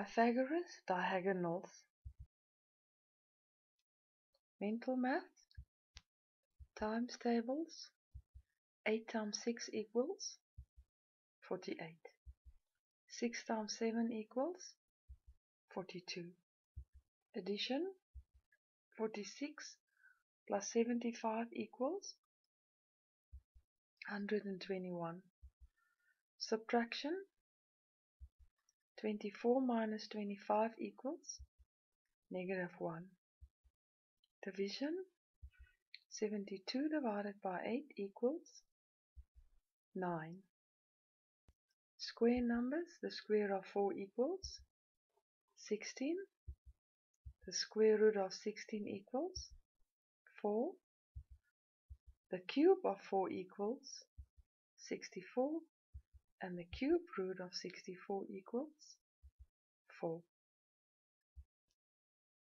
Pythagoras diagonals. Mental math. Times tables. 8 times 6 equals 48. 6 times 7 equals 42. Addition. 46 plus 75 equals 121. Subtraction 24 minus 25 equals negative 1. Division 72 divided by 8 equals 9. Square numbers, the square of 4 equals 16. The square root of 16 equals 4. The cube of 4 equals 64 and the cube root of 64 equals 4.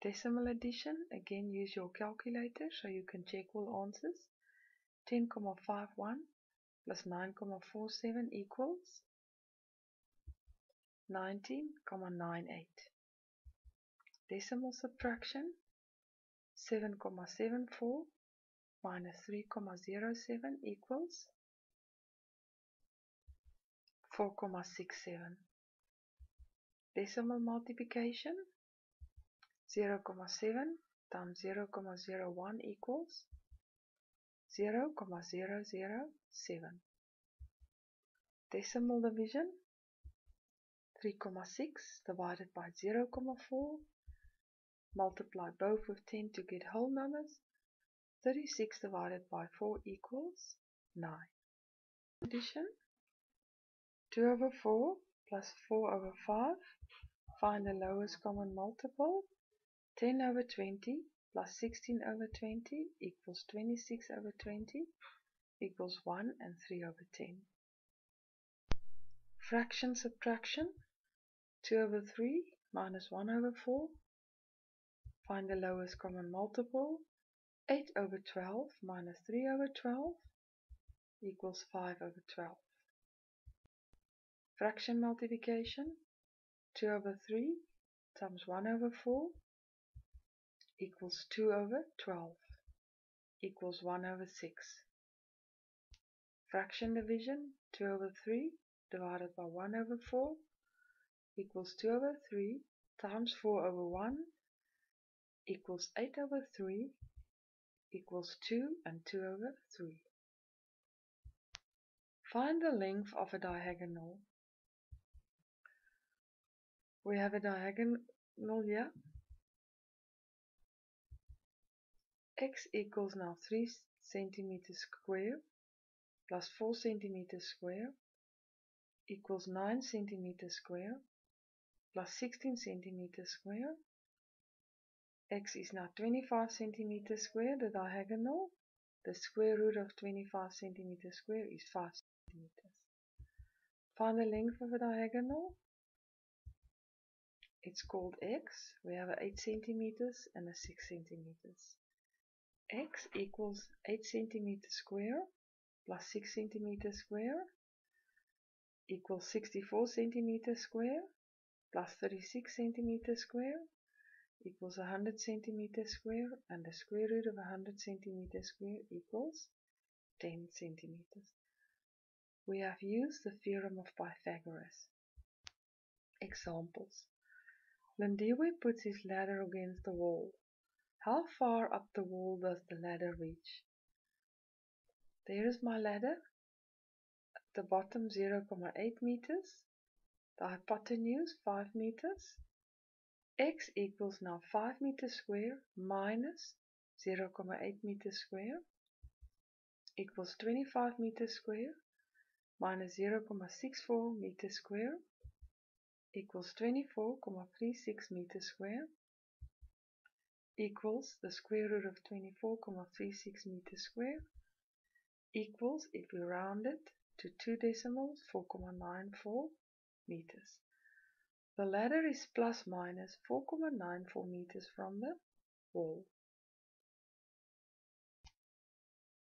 Decimal addition, again use your calculator so you can check all answers. 10,51 plus 9,47 equals 19,98. Decimal subtraction 7,74 minus 3,07 equals 4,67. Decimal multiplication? 0,7 times 0,01 equals 0,007. Decimal division? 3,6 divided by 0,4 multiply both with 10 to get whole numbers. 36 divided by 4 equals 9 addition 2 over 4 plus 4 over 5 find the lowest common multiple. 10 over 20 plus 16 over 20 equals 26 over 20 equals 1 and 3 over 10 fraction subtraction. 2 over 3 minus 1 over 4 Find the lowest common multiple. 8 over 12 minus 3 over 12 equals 5 over 12. Fraction multiplication. 2 over 3 times 1 over 4 equals 2 over 12 equals 1 over 6. Fraction division. 2 over 3 divided by 1 over 4 equals 2 over 3 times 4 over 1 equals 8 over 3 equals 2 and 2 over 3. Find the length of a diagonal. We have a diagonal here. x equals now 3 centimeters square plus 4 centimeters square equals 9 centimeters square plus 16 centimeters square x is now 25 centimeters square, the diagonal. The square root of 25 centimeters square is 5 centimeters. Find the length of a diagonal. It's called x. We have 8 centimeters and a 6 centimeters. x equals 8 centimeters square plus 6 centimeters square equals 64 centimeters square plus 36 centimeters square equals 100 centimeters square and the square root of 100 centimeters square equals 10 centimeters. We have used the theorem of Pythagoras. Examples. Lindiwe puts his ladder against the wall. How far up the wall does the ladder reach? There is my ladder. At the bottom 0,8 meters. The hypotenuse 5 meters x equals now 5 meters square minus 0,8 meters square equals 25 meters square minus 0,64 meters square equals 24,36 meters square equals the square root of 24,36 meters square equals if we round it to two decimals 4,94 meters. The ladder is plus minus 4,94 meters from the wall.